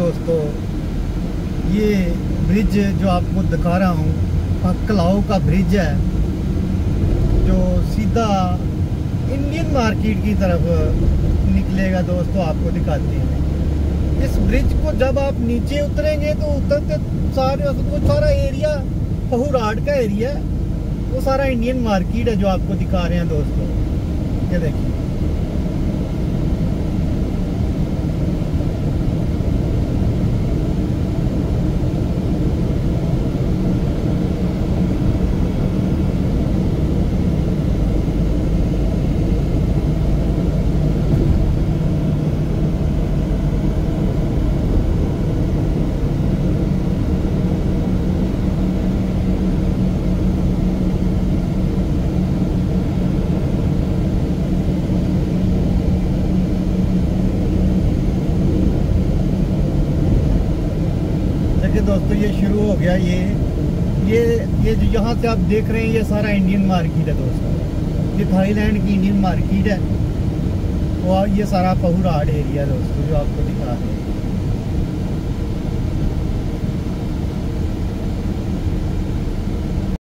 दोस्तों ये ब्रिज जो आपको दिखा रहा हूँ कलाऊ का ब्रिज है, जो सीधा इंडियन मार्केट की तरफ़ निकलेगा दोस्तों, आपको दिखाते हैं। इस ब्रिज को जब आप नीचे उतरेंगे तो उतरते सारे वो सारा एरिया पहुराट का एरिया है वो सारा इंडियन मार्केट है जो आपको दिखा रहे हैं दोस्तों। ये देखिए। देखिए दोस्तों, ये शुरू हो गया ये। ये ये जो यहाँ से आप देख रहे हैं, ये सारा इंडियन मार्केट है दोस्तों। ये थाईलैंड की इंडियन मार्केट है। और ये सारा पहुराड एरिया दोस्तों, जो आपको दिखा रहे हैं।